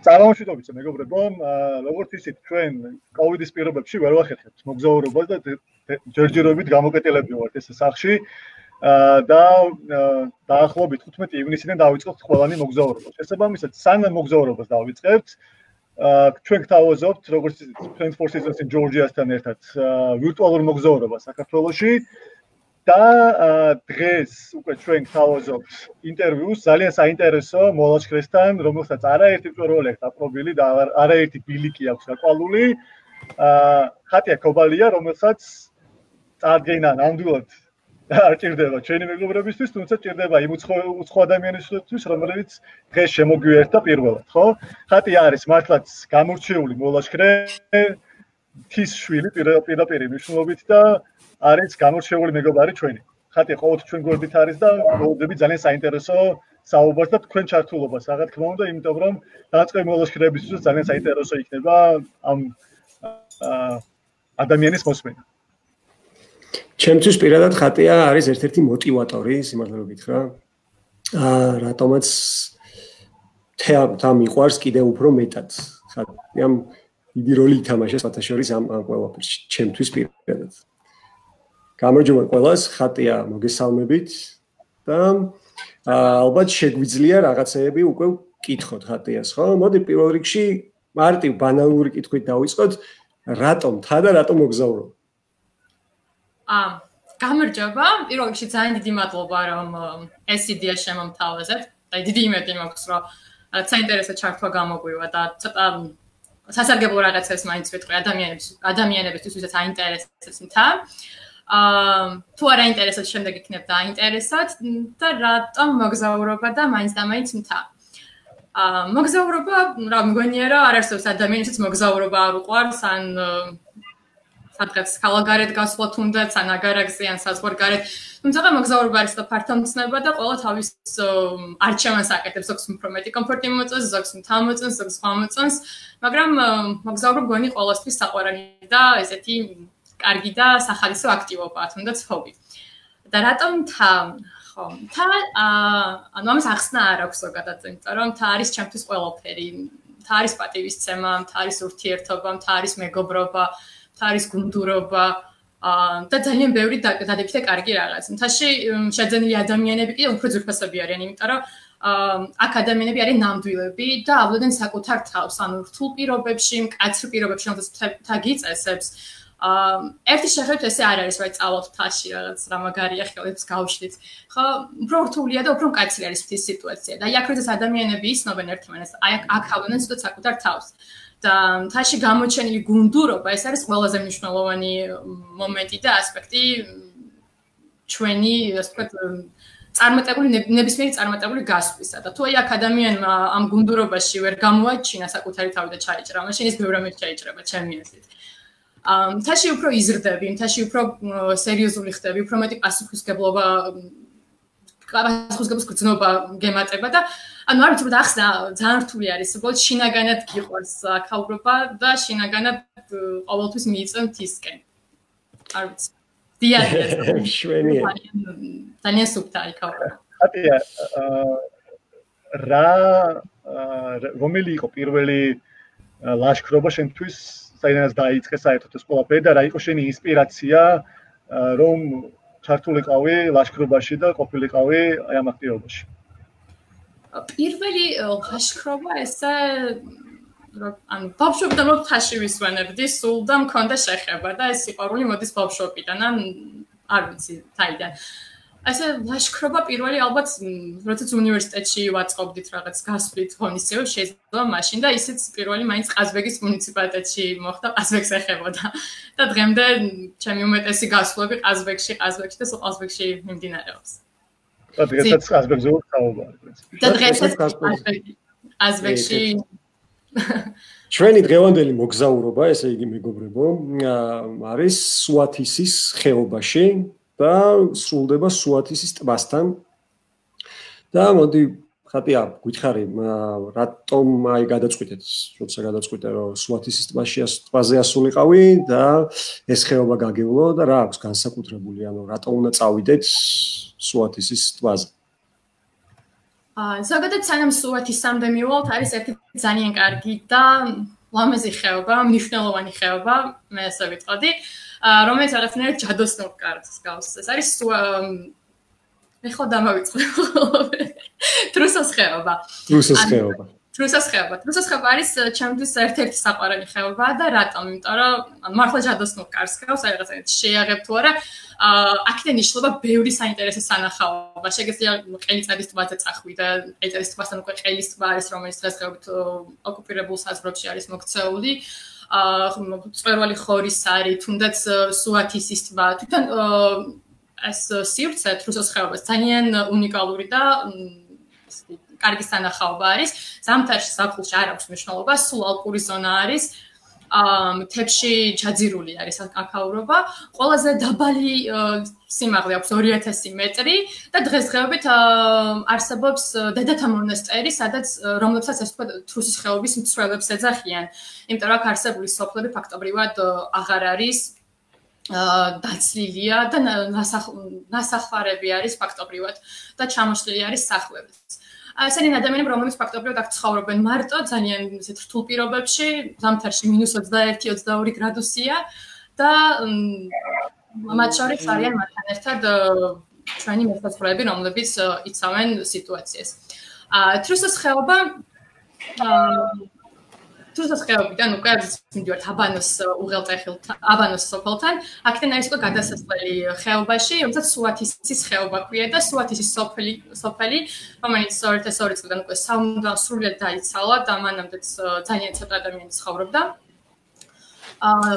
წარმოუშვიდობით მეგობრებო, როგორც ისიც ჩვენ კოვიდის პირობებში ვერ ვახერხებთ მოგზაურობას და ჯერჯერობით გამოკეტილები ვართ ეს სახში. და დაახლოებით 15 ივნისიდან დავიწყოთ ყველანი მოგზაურობა. შესაბამისად, სანამ მოგზაურობას დავიწყებთ, ჩვენ გთავაზობთ როგორც Friends for Seasons in Georgia-სთან ერთად ვირტუალურ მოგზაურობას საქართველოში. და დღეს უკვე ჩვენ გთავაზობთ ინტერვიუს ძალიან საინტერესო მოლაშქრესთან, რომელსაც არაერთი პროექტი დაპყრობილი და არაერთი ბილიკი აქვს გაყვალული. აა ხატია კობალია, რომელსაც წარდგენა ნამდვილად არ ჭირდება ჩვენი მეგობრებისთვის, თუმცა ჭირდება იმ უცხო ადამიანისთვის, რომელიც დღეს შემოგვიერთდა პირველად, ხო? ხატი არის მართლაც გამორჩეული მოლაშქრე, თის შვილი პირდაპირ მნიშვნელობით და არის გამორჩეული მეგობარი ჩვენი. ხათი ყოველთვის ჩვენ გვერდით არის და მოვდები ძალიან საინტერესო საუბარს და თქვენ ჩართულობას, რა თქმა უნდა, იმიტომ რომ დაწყე მოლაშქრებისთვის ძალიან საინტერესო იქნება ამ ადამიანის მოსმენა. ჩემთვის პირადად ხატია არის ერთ-ერთი мотиваტორი, სიმართლე გითხრა. აა რატომაც თეატრა მიყვარს კიდე უფრო მეტად. ხატიამ დიდი როლი ითამაშა სათავშორის ამ ყველაფერში, ჩემთვის პირადად. გამარჯობა ყველას, ხატია მოგესალმებით და ალბათ შეგვიძლია რაღაცეები უკვე ვკითხოთ ხატიას, ხო? მოდი პირველ რიგში მარტივ ბანალური კითხვით დავიწყოთ, რატომ თა და რატომ მოგზაურო? აა გამარჯობა, პირველ რიგში ძალიან დიდი მადლობა რომ ეს იდეა შემომთავაზეთ. აი დიდი იმედი მაქვს რომ საინტერესო ჩართვა გამოგვივა და ცოტა სასარგებლო რაღაცებს მაინც ვიტყვი ადამიანებს, ადამიანებისთვის, ვისაც აინტერესებს მთა. აა თუ არა ინტერესად შემდეგ იქნებ დაინტერესად და რატომ მოგზაურობა და მაინც და მაინც მთა. აა მოგზაურობა რა მგონია რა არ არსებობს ადამიანისთვის მოგზაურობა არ უყვარს ან სადღაც ხალაგარეთ გასვლა თუნდაც ან აგარაგზე ან საზღვარგარეთ. თუმცა მოგზაურობა არის და ფართო მცნება და ყველა თავის არჩევანს აკეთებს, ზოგს უფრო მეტი კომფორტი მოწონს, ზოგს მთა მოწონს, ზოგს სხვა მოწონს, მაგრამ მოგზაურობა გონი ყოველთვის საყვარელი და ესეთი კარგი და სახალისო აქტივობაა, თუნდაც ჰობი. და რატომ თა ხო, თა ანუ ამას ახსნა არ აქვს ზოგადად, იმიტომ რომ თა არის ჩემთვის ყველაფერი. თა არის პატივისცემა, თა არის ურთიერთობა, თა არის მეგობრობა, თა არის გუნდურობა. აა და ძალიან ბევრი დადებითი და კარგი რაღაც. მთაში შეძენილი ადამიანები კი უფრო ძვირფასები არიან, იმიტომ რომ აა აკადემიები არის ნამდვილები და ავლოდენ საკუთარ თავს, ანუ რთულ პირობებში, მკაცრ პირობებში, რომელსაც თა გიწესებს. აა ერთი შეხედვით ესე არ არის, რომ წავალთ თაში რაღაც რა მაგარია ხელებს გავშლით. ხო, უფრო რთულია და უფრო მკაცრი არის ეს სიტუაცია. და აი აქ როდესაც ადამიანები ისნობენ ერთმანეთს, აი აქ ავდნენ ცოტა საკუთარ თავს. და თაში გამოჩენილი გუნდურობა ეს არის ყველაზე მნიშვნელოვანი მომენტი და ასპექტი ჩვენი, ასე ვთქვათ, წარმატებული ნებისმიერი წარმატებული გასვლისა და თუ აი აკადემიანმა ამ გუნდურობაში ვერ გამოაჩინა საკუთარი თავი და ჩაიჭრა, მაშინ ის ბევრ ამერჩა იჭრება ჩემი აზრით. ამ თაში უფრო იზრდები, თაში უფრო სერიოზული ხდები, უფრო მეტი პასუხისგებლობა პასუხისგებლობის გრძნობა გემატება და ანუ არ ვიცი, რომ ახსნა ძალიან რთული არის, უბრალოდ შინაგანად გიყვარს ახალგრობა და შინაგანად ყოველთვის მიიწევ თისკენ. არ ვიცი. დიაგნოზი. შვენია. ძალიან სუფთა იქავრა. ატია რა რომელი იყო პირველი ლაშქრობა შენთვის საერთოდ დაიწყე საერთოდ ეს ყველაფერი და რა იყო შენი ინსპირაცია რომ ჩართულიყავი ლაშქრობაში და ყოფილიყავი აი ამ აქტივობაში? პირველი ლაშქრობა ესე ანუ ბავშვობიდან რომ თაში ვისვენებდი სულ და მქონდა შეხება და ეს სიყვარული მოდის ბავშვობიდან ან არ ვიცი თაიდან ასე ლაშქრობა პირველი ალბათ როდესაც უნივერსიტეტში ვაწყობდით რაღაც გასვლით ღონისძიებებს შეიძლება მაშინ და ისიც პირველი მაინც ყაზბეგის მუნიციპალიტეტში მოხდა ყაზბეგს ეხებოდა. და დღემდე ჩემი უმეტესი გასვლები ყაზბეგში ყაზბეგში და ყაზბეგში მიმდინარეობს. და დღესაც ყაზბეგზე ვთაობა და დღესაც ყაზბეგში ჩვენი დღევანდელი მოგზაურობა ესე იგი მეგობრებო არის სუათისის ხეობაში და სრულდება სუათისის ტბასთან. და მოდი ხატია გითხარი რატომ აი გადაწყვიტეთ, როცა გადაწყვიტე რომ სუათისის ტბაში ტბაზე ასულიყავი და ეს ხეობა გაგევლო და რა აქვს განსაკუთრებული, ანუ რატომ უნდა წავიდეთ სუათისის ტბაზე? აა ზოგადად სანამ სუათის სამდე მივალთ არის ერთი ძალიან კარგი და ლამაზი ხეობა, მნიშვნელოვანი ხეობა, მე ასე ვიტყოდი, რომელიც რაღაცნაირად ჯადოსნურ კარს გავს. ეს არის მე ხო დამავიწყდი. თრუსოს ხეობა. თრუსოს ხეობა. თრუსოს ხეობა. თრუსოს ხეობა არის ჩემთვის ერთ-ერთი საყვარელი ხეობა და რატომ? იმიტომ რომ მართლა ჯადოსნურ კარს გავს, აი რაღაცა შეიაღებ თუ არა. აა აქედან იშლება ბევრი საინტერესო სანახაობა. შეგეძლია ყელიწადის ტბაზე წახვი და ყელიწადის ტბასთან უკვე ყელის ტბა არის, რომელიც დღესდღეობით ოკუპირებულ საზღვრებში არის მოქცეული. აა წვერვალი ხორის არის, თუნდაც სუათისის ტბა. თვითონ ეს სივრცე თრუსოს ხეობას ძალიან უნიკალური და კარგი სანახაობა არის. ზამთარში საფულში არ აქვს მნიშვნელობა, სულ ალპური ზონა არის. ამ თებში ჩაძირული არის აკაურობა. ყველაზე დაბალი სიმაღლე აქვს 2000 მეტრი და დღესდღეობით არსებობს დედათა მონასტერი, სადაც რომლებსაც ეს თქვა თრუსის ხეობის მცველებს ეძახიან. იმიტომ რომ აქ არსებული სოფლები ფაქტობრივად აღარ არის დაცლილია და ნასახლარები არის ფაქტობრივად და ჩამოშლილი არის სახლებიც. ასენი ადამიანები რომლებიც ფაქტობრივად აქ ცხოვრობენ მარტო ძალიან ისეთ რთულ პირობებში ზამთარში -21-22 გრადუსია და მათ შორის არიან მათთან ერთად ჩვენი მოსახლეები რომლებიც იცავენ სიტუაციას. აა თრუსოს ხეობა აა თუსაც ხეობიდან უკვე მიდივართ აბანოს უღელტეხილთან, აბანოს სოფელთან. აქედან არის უკვე გადასასვლელი ხეობაში, რომელსაც სუათისის ხეობა ქვია და სუათისის სოფელი, სოფელი, რომელიც 2002 წლიდან უკვე საუნდა სრულად დაიცალა და მანამდეც ძალიან ცოტა ადამიანი ცხოვრობდა. აა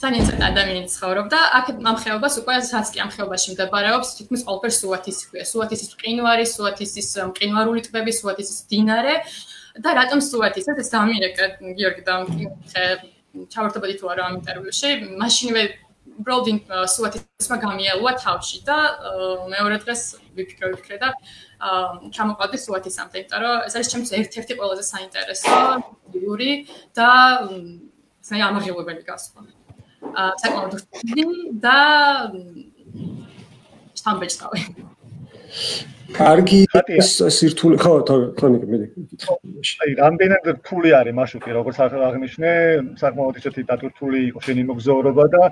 ძალიან ცოტა ადამიანი ცხოვრობდა. აქ ამ ხეობას უკვე სადაც კი ამ ხეობაში მდებარეობს, თითქმის ყველაფერ სუათის ქვია. სუათისის მყინვარი, სუათისის მყინვარული ტბები, სუათისის დინარე და რატომ სუათის? ეს დამირეკე გიორგი და ჩავარდებოდი თუ არა ამ ინტერვიუში. მაშინვე ბროდინ სუათისმა გამიელვა თავში და მეორე დღეს ვიფიქრე ვიფიქრე და ჩამოყავდი სუათისამდე, იმიტომ რომ ეს არის ჩემთვის ერთ-ერთი ყველაზე საინტერესო იური და საერთოდ გასვლა. საკმაოდ რთული და სამბეჭდავი. კარგი სირთული ხო თონიკ მე აი რამდენად რთული არის მარშრუტი როგორც აღნიშნე საკმაოდ ისეთი დატვირთული იყო შენი მოგზაურობა და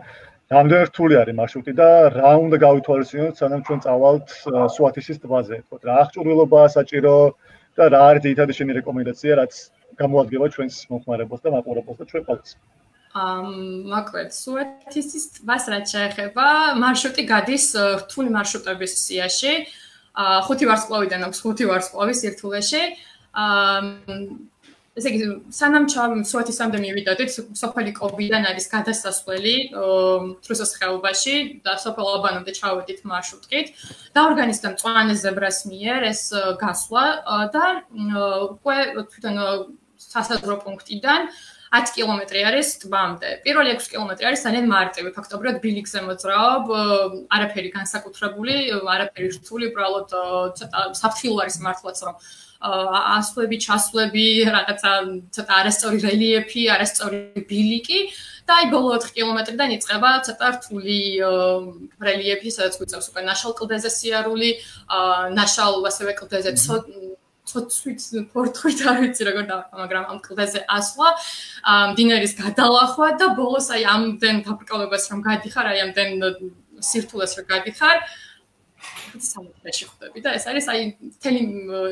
რამდენად რთული არის მარშრუტი და რა უნდა გავითვალისწინოთ სანამ ჩვენ წავალთ სუათისის ტბაზე თქო რა აღჭურვილობაა საჭირო და რა არის ძირითადად შენი რეკომენდაცია რაც გამოადგება ჩვენს მომხმარებელს და მაყურებელს და ჩვენ ყოველს ამ მაკვეთ სუათისის ტბას რაც შეეხება მარშრუტი გადის რთული მარშრუტების სიაში. ხუთი ვარსკვლავიდან აქვს ხუთი ვარსკვლავის ერთულეში. ა ესე იგი სანამ ჩავ სუათისამდე მივიდოდით სოფელი კობიდან არის გადასასვლელი თრუსოს ხეობაში და სოფელ აბანამდე ჩავედით მარშრუტით და ორგანიზდა მწვანე ზებრას მიერ ეს გასვლა და უკვე თვითონ სასაზღვრო პუნქტიდან 10 კილომეტრი არის ტბამდე. პირველი 6 კილომეტრი არის ძალიან მარტივი, ფაქტობრივად ბილიქზე მოძრაობ, არაფერი განსაკუთრებული, არაფერი რთული, უბრალოდ ცოტა საფრთხილო არის მართლაც, რომ ასვლები, ჩასვლები, რაღაცა ცოტა არასწორი რელიეფი, არასწორი ბილიკი და აი ბოლო 4 კილომეტრიდან იწყება ცოტა რთული რელიეფი, სადაც გვიწევს უკვე ნაშალ კლდეზე სიარული, ნაშალ ასევე კლდეზე ცოტა ცოცვით პორტხვით არ ვიცი როგორ დავყო, მაგრამ ამ კლდეზე ასვლა, მდინარის გადალახვა და ბოლოს აი ამდენ დაბრკოლებას რომ გადიხარ, აი ამდენ სირთულეს რომ გადიხარ, სამეთში ხვდები და ეს არის აი მთელი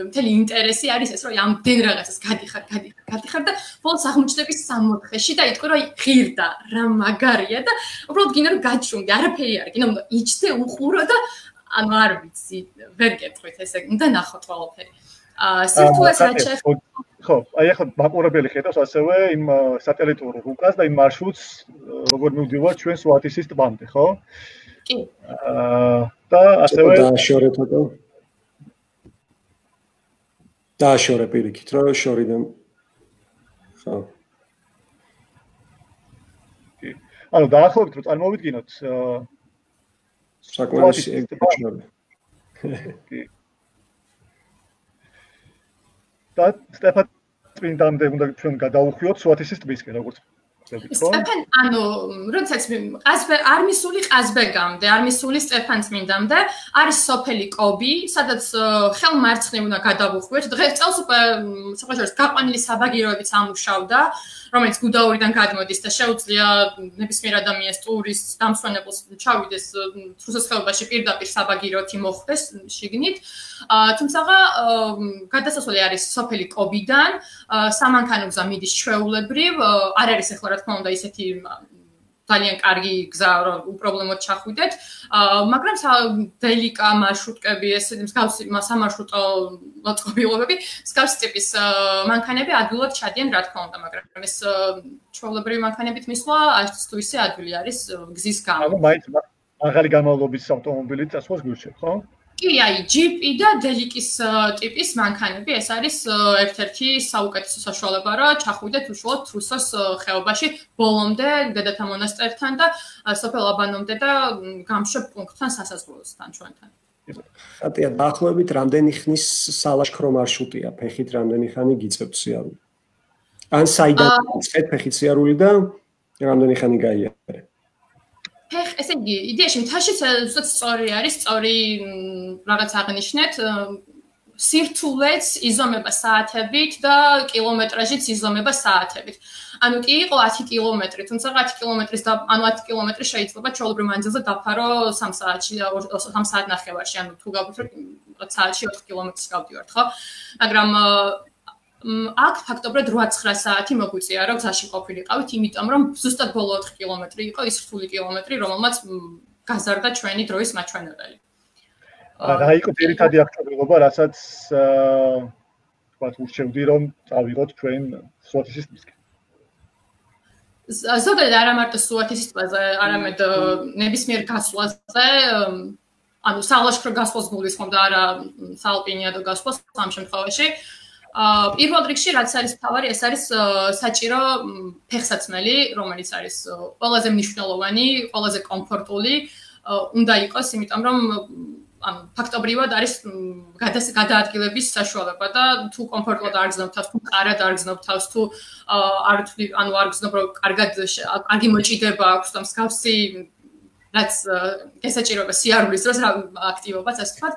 მთელი ინტერესი არის ეს რომ ამდენ რაღაცას გადიხარ, გადიხარ, გადიხარ და ბოლოს აღმოჩნდები 60-ში და იტყვი რომ ღირდა, რა მაგარია და უბრალოდ გინდა რომ გაჩუნდე, არაფერი არ გინდა, იჩდე უყურო და ანუ არ ვიცი, ვერ გეტყვით ესე, უნდა ნახოთ ყველაფერი. სირთულეს აჩეხ ხო, აი ახლა მაყურებელი ხედავს ასევე იმ სატელიტურ რუკას და იმ მარშრუტს, როგორ მივდივართ ჩვენს ვათისის ტბამდე, ხო? კი. აა და ასევე დააშორეთ აკო. დააშორე პირიქით, რომ შორიდან ხო. კი. ანუ დაახლოებით რომ წარმოვიდგინოთ აა საკმაოდ ეგ დააშორე. კი. და სტეფან წმინდამდე უნდა ჩვენ გადაუხვიოთ სუათისის ტბისკენ როგორც სტეფან, ანუ, როდესაც ყაზბე არმისული ყაზბეგამდე, არმისული სტეფან წმინდამდე არის სოფელი კობი, სადაც ხელმარცხნე უნდა გადავუხვიოთ. დღეს წელს უკვე საყოველთაოდ გაყვანილი საბაგიროებიც ამუშავდა. რომელიც გუდაურიდან გადმოდის და შეუძლია ნებისმიერ ადამიანს ტურისტს დამსვენებელს ჩავიდეს რუსეთის ხეობაში პირდაპირ საბაგიროთი მოხვდეს შიგნით. თუმცა გადასასვლელი არის სოფელი კობიდან, სამანქანო გზა მიდის ჩვეულებრივ, არ არის ახლა რა თქმა უნდა ისეთი ძალიან კარგი გზა რომ უპრობლემოდ ჩახვიდეთ. მაგრამ დელიკა მარშრუტკები, ესე მსგავსი სამარშრუტო მოწყობილობები, მსგავსი ტიპის მანქანები ადვილად ჩადიან, რა თქმა უნდა, მაგრამ ეს ჩვეულებრივი მანქანებით მისვლა არც თუ ისე ადვილი არის გზის გამო. ანუ მაინც მაღალი განმავლობის ავტომობილით წასვლას გვირჩევთ, ხო? კი, აი, GP და Delic-ის ტიპის მანქანები, ეს არის ერთ-ერთი საუკეთესო საშუალება, რომ ჩახვიდეთ უშუალოდ რუსოს ხეობაში, ბოლომდე დედათა მონასტერთან და სოფელ აბანომდე და გამშვებ პუნქტთან სასაზღვროსთან ჩვენთან. ხატია, დაახლოებით რამდენი ხნის სალაშქრო მარშრუტია, ფეხით რამდენი ხანი გიწევთ სიარული? ან საიდან წეთ ფეხით სიარული და რამდენი ხანი გაიარე? ფეხ ესე იგი იდეაში მთაში ზუსტად სწორი არის სწორი რაღაც აღნიშნეთ სირთულეც იზომება საათებით და კილომეტრაჟიც იზომება საათებით. ანუ კი იყო 10 კილომეტრი, თუმცა 10 კილომეტრის და ანუ 10 კილომეტრი შეიძლება ჩაოლებრი მანძილზე დაფარო 3 საათში, 3 საათ ნახევარში, ანუ თუ გავუწრო საათში 4 კილომეტრს გავდივართ, ხო? მაგრამ აქ ფაქტობრივად 8-9 საათი მოგვიწია რომ გზაში ყოფილიყავით, იმიტომ რომ ზუსტად ბოლო 4 კილომეტრი იყო ის რთული კილომეტრი, რომელმაც გაზარდა ჩვენი დროის მაჩვენებელი. რა იყო ერთადი აღჭურვილობა, რასაც თქვათ ურჩევდი რომ წავიღოთ ჩვენ სუათისის ტბისკენ. ზოგადად არა მარტო სუათისის ტბაზე, არამედ ნებისმიერ გასვლაზე ანუ სალაშქრო გასვლას გულისხმობდა არა საალპინიადო გასვლას ამ შემთხვევაში. აა პირველ რიგში რაც არის თავარი, ეს არის საჭირო ფეხსაცმელი, რომელიც არის ყველაზე მნიშვნელოვანი, ყველაზე კომფორტული, უნდა იყოს, იმიტომ რომ ანუ ფაქტობრივად არის გადაადგილების საშუალება და თუ კომფორტულად არ გზნობ თავს, თუ კარად არ გზნობ თავს, თუ არ ანუ არ გზნობ რომ კარგად კარგი მოჭიდება აქვს და მსგავსი რაც ესაჭიროება სიარულის დროს აქტივობაც ასე ვთქვათ.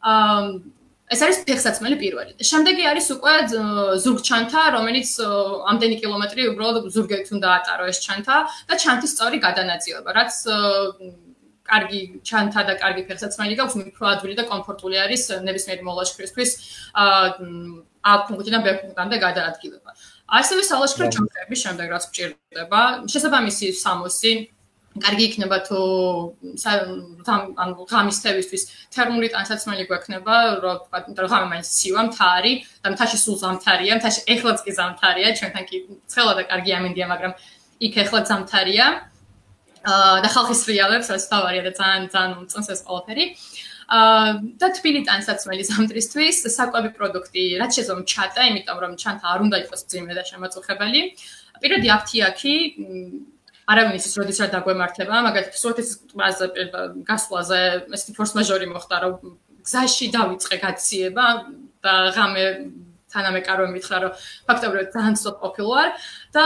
აა ეს არის ფეხსაცმელი პირველი. შემდეგი არის უკვე ზურგჩანთა, რომელიც ამდენი კილომეტრი უბრალოდ ზურგით უნდა ატარო ეს ჩანთა და ჩანთის სწორი გადანაწილება, რაც კარგი ჩანთა და კარგი ფეხსაცმელი გაქვს, უფრო ადვილი და კომფორტული არის ნებისმიერი მოლაშქრისთვის ა პუნქტიდან ბ პუნქტამდე გადაადგილება. ასევე სალაშქრო ჩანთების შემდეგ რაც გჭირდება, შესაბამისი სამოსი კარგი იქნება თუ ანუ ღამის თევისთვის თერმული ტანსაცმელი გვექნება, რომ თქვა ღამე მაინც ცივა მთარი და მთაში სულ ზამთარია, მთაში ეხლაც კი ზამთარია, ჩვენთან კი ცხელა და კარგი ამინდია, მაგრამ იქ ეხლაც ზამთარია. აა და ხალხის რეალებს რაც თავარია და ძალიან ძალიან უწონს ეს ყველაფერი. აა და თბილი ტანსაცმელი ზამთრისთვის საკვები პროდუქტი, რაც შეძლო ჩატა, იმიტომ რომ ჩანთა არ უნდა იყოს ძიმე და შემაწუხებელი. პირადი აფთიაქი არავინ ისის როდის რა დაგვემართება, მაგალითად, სოთის ტბაზე გასვლაზე ესეთი ფორს მაჟორი მოხდა, რომ გზაში დავიწყე გაციება და ღამე თანამეკარო მითხრა, რომ ფაქტობრივად ძალიან სწორ ყოფილვარ და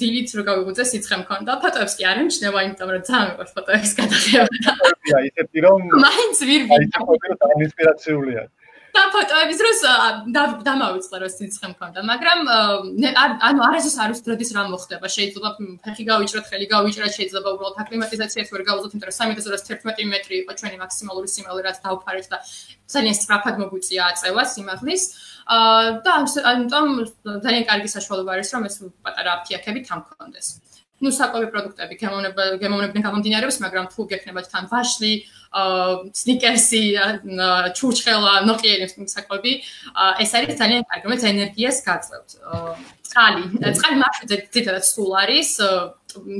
დილით რო გავიგუძე სიცხე მქონდა, ფოტოებს კი არ ემჩნევა, იმიტომ რომ ძალიან მეყვარს ფოტოების გადაღება. აი, ისეთი რომ მაინც ვირვი. აი, ფოტოები ინსპირაციულია. და ფოტოების დროს დამავიწყე რომ სიცხე მქონდა, მაგრამ ანუ არასდროს არ ვსწრედის რა მოხდება. შეიძლება ფეხი გავიჭროთ, ხელი გავიჭროთ, შეიძლება უბრალოდ აკლიმატიზაციას ვერ გავუძლოთ, იმიტომ რომ 3211 მეტრი იყო ჩვენი მაქსიმალური სიმაღლე, რაც დავფარეთ და ძალიან სწრაფად მოგვიწია აწევა სიმაღლის. აა და ამიტომ ძალიან კარგი საშუალება არის რომ ეს პატარა აფთიაქები თან მქონდეს. Ну საკვები პროდუქტები გემოვნებდნენ გამომდინარეობს, მაგრამ თუ გექნებათ თან ვაშლი, სნიკერსი, ჩურჩხელა, ნოყიერი საკვები, ეს არის ძალიან კარგი, მე ენერგიას გაწევთ. წყალი, წყალი მარშრუტზე თითქოს სულ არის,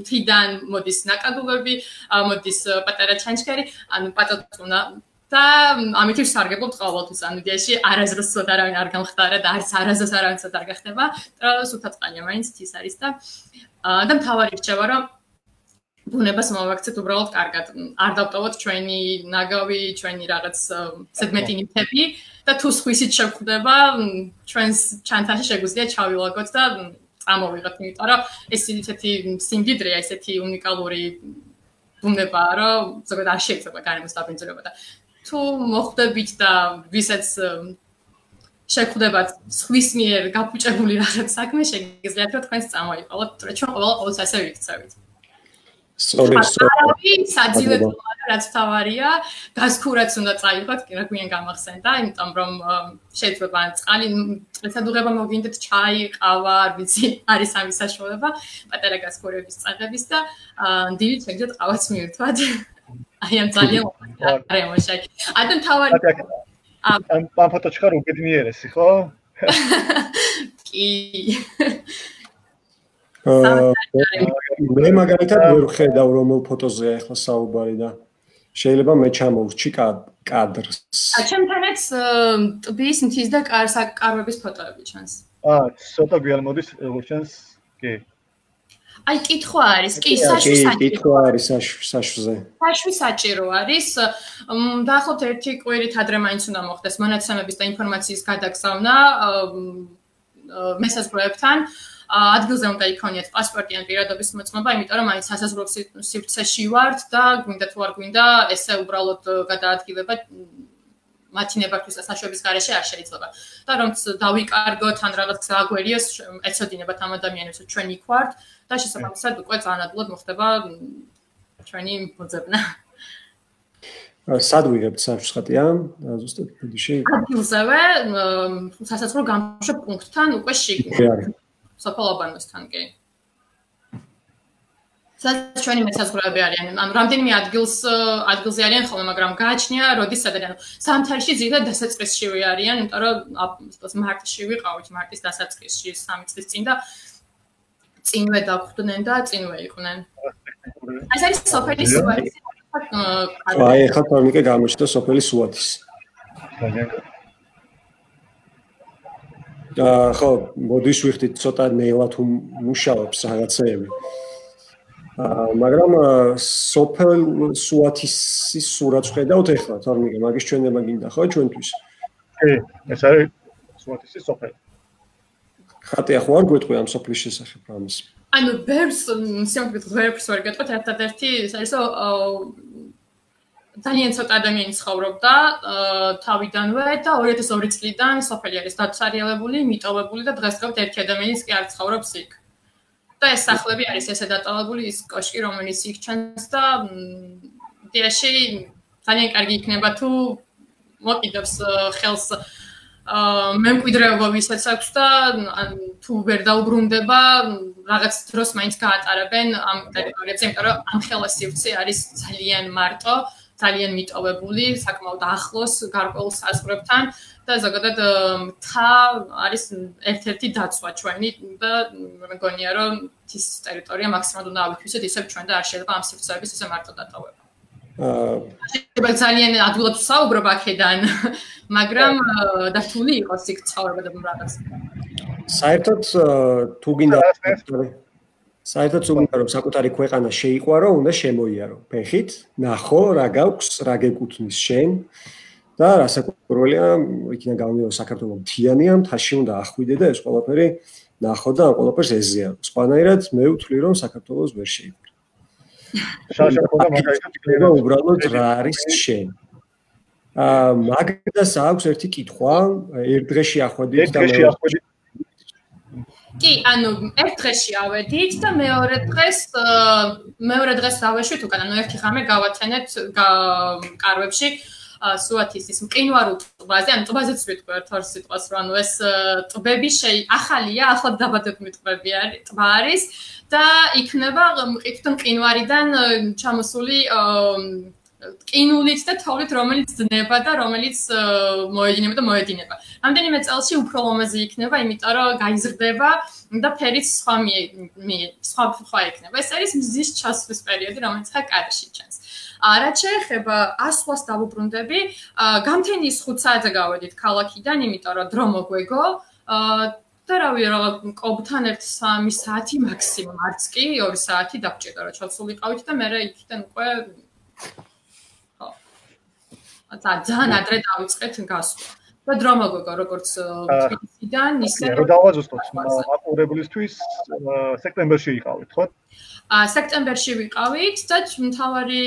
თიდან მოდის ნაკადულები, მოდის პატარა ჩანჩქერი, ანუ პატატუნა და ამით ვსარგებლობთ ყოველთვის ამ იდეაში არაზრს სულ არავინ არ გამხდარა და არც არაზრს არავინ სულ არ გახდება, და სულთა წყალია მაინც ის არის და და მთავარი რჩება რომ ბუნებას მოვაქცეთ უბრალოდ კარგად. არ დავტოვოთ ჩვენი ნაგავი, ჩვენი რაღაც სეგმენტი ნიფები და თუ სხვისით შეგხვდება, ჩვენს ჩანთაში შეგვიძლია ჩავილაგოთ და წამოვიღოთ, იმიტომ რომ ეს ისეთი სიმდიდრეა, ესეთი უნიკალური ბუნებაა, რომ ზოგადად არ შეიძლება გარემოს დაბინძურება და თუ მოხდებით და ვისაც შეხვდებათ სხვის მიერ გაფუჭებული რაღაც საქმე შეგიძლიათ რომ თქვენს წამოიყოლოთ, ჩვენ ყველა ყოველთვის ასე ვიქცევით. სწორი სწორი საძილე რაც თავარია. გასქურაც უნდა წაიღოთ კი რა გვიან გამახსენდა იმიტომ რომ შეიძლება წყალი წესადურება მოგინდეთ ჩაი ყავა არ ვიცი არის ამის საშუალება პატარა გასქურების წაღების და დილით შეგძეთ ყავაც მიირთვათ აი ამ ძალიან არემოშე ადან თავარი ამ ფოტოჩქარ უკიდნიერესი ხო კი მე მაგალითად ვერ ხედავ რომელ ფოტოზეა ახლა საუბარი და შეიძლება მე ჩამოვრჩი კადრს. ა ჩემთანაც ტბის მთის და კარვების ფოტოები ჩანს. აა, ცოტა გიალმოდის როგორ ჩანს? კი. აი, კითხვა არის, კი, საშვი საჭირო. კი, კითხვა არის საშვზე. საშვი საჭირო არის. დაახლოებით ერთი კვირით ადრე მაინც უნდა მოხდეს მონაცემების და ინფორმაციის გადაგზავნა მესაზღვრეებთან. ადგილზე უნდა იქონიეთ პასპორტი ან პირადობის მოწმობა, იმიტომ რომ აი სასაზღვრო სივრცეში ვართ და გვინდა თუ არ გვინდა, ესე უბრალოდ გადაადგილება მათი ნებართვის საშუალების გარეშე არ შეიძლება. და რომც დავიკარგოთ ან რაღაც გააგვერიოს, ეცოდინებათ ამ ადამიანებს, რომ ჩვენ იქ ვართ და შესაბამისად უკვე წანადულად მოხდება ჩვენი მოძებნა. სად ვიღებთ საფრთხეა? ზუსტად ფიდიში. ადგილზევე სასაზღვრო გამშვებ პუნქტთან უკვე შეგიძლიათ საფალაბანოსთან კი. სადაც ჩვენი მესაზღვრეები არიან. ანუ რამდენიმე ადგილს ადგილზე არიან ხოლმე, მაგრამ გააჩნია როდის სადარიან. სამთარში ძირითადად დასაწყისშივე არიან, იმიტომ რომ მარტში ვიყავით, მარტის დასაწყისში 3 წლის წინ და წინვე დახვდნენ და წინვე იყვნენ. ეს არის სოფელი სუათის. აი, ხა თორნიკე გამოჩნდა სოფელი სუათის. და ხო მოდის ვიხდით ცოტა ნელა თუ მუშაობს რაღაცეები აა მაგრამ სოფელ სუათისის სურათს ხედავთ ახლა თორმიგე მაგის ჩვენება გინდა ხო ჩვენთვის? კი ეს არის სუათისის სოფელი. ხატი ახლა არ გვეტყვი ამ სოფლის შესახებ ამის ანუ ბერს სიმბოლიკად ვერფს ვერ გეტყვით ერთადერთი ეს არის ძალიან ცოტა ადამიანი ცხოვრობდა თავიდანვე და 2002 წლიდან სოფელი არის დაცარიელებული, მიტოვებული და დღესდღეობით ერთი ადამიანის კი არ ცხოვრობს იქ. და ეს სახლები არის ესე დატოვებული ის კოშკი, რომელიც იქ ჩანს და დიაში ძალიან კარგი იქნება თუ მოკიდებს ხელს მემკვიდრეობა ვისაც აქვს და თუ ვერ დაუბრუნდება რაღაც დროს მაინც გაატარებენ ამ ტერიტორიაზე, იმიტომ რომ ამ ხელოსივცი არის ძალიან მარტო ძალიან მიტოვებული, საკმაოდ ახლოს გარკვეულ საზღვრებთან და ზოგადად თა არის ერთ-ერთი დაცვა ჩვენი და მეგონია რომ ის ტერიტორია მაქსიმალურად უნდა ავითვისოთ ისე ჩვენ და არ შეიძლება ამ სივრცეების ისე მარტო დატოვება. აა ძალიან ადვილად საუბრობ აქედან, მაგრამ დართული იყოს იქ ცხოვრება და რაღაც. საერთოდ თუ გინდა საერთოდ უნდა რომ საკუთარი ქვეყანა შეიყვარო, უნდა შემოიარო. ფეხით, ნახო რა გაქვს, რა გეკუთვნის შენ და რასაკვირველია, იქიდან გამომიო საქართველოს მთიანია, მთაში უნდა ახვიდე და ეს ყველაფერი ნახო და ამ ყველაფერს ეზიარო. სხვანაირად მე ვთვლი რომ საქართველოს ვერ შეიყვარო. შაშა ხოდა მაგალითად იქნება უბრალოდ რა არის შენ. აა მაგდას აქვს ერთი კითხვა, ერთ დღეში ახვედით და მე კი, ანუ ერთ დღეში ავედით და მეორე დღეს მეორე დღეს ავეშვით უკან, ანუ ერთი ღამე გავაცენეთ კარვებში სუათის ის მყინვარულ ტბაზე, ანუ ტბაზეც ვიტყვი ერთ ორ სიტყვას, რომ ანუ ეს ტბები შეი ახალია, ახლა დაბადებული ტბები არის, ტბა არის და იქნება მყიფთ მყინვარიდან ჩამოსული ყინულით და თოვლით რომელიც ძნება და რომელიც მოედინება და მოედინება. რამდენიმე წელში უფრო ლამაზი იქნება, იმიტომ რომ გაიზრდება და ფერიც სხვა მი სხვა სხვა იქნება. ეს არის მზის ჩასვლის პერიოდი, რომელიც ხა კარში ჩანს. არა შეიძლება ასვას დავუბრუნდები, გამთენის 5 საათზე გავედით ქალაქიდან, იმიტომ რომ დრო მოგვეგო. და რავი რა კობთან 1-3 საათი მაქსიმუმ არც კი 2 საათი დაგჭირდა რა ჩავსულიყავით და მე რა იქიდან უკვე ძალიან ადრე დავიწყეთ გასვლა. და დრო მოგოგო როგორც თბილისიდან ისე რომ დავაზუსტოთ მაყურებლისთვის სექტემბერში იყავით ხო? ა სექტემბერში ვიყავით და მთავარი